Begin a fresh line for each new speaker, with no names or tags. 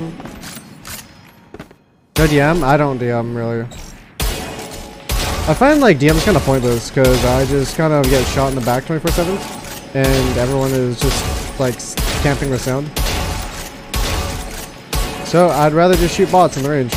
No DM? I don't DM really. I find like DM's kind of pointless because I just kind of get shot in the back 24-7 and everyone is just like camping with sound. So I'd rather just shoot bots in the range.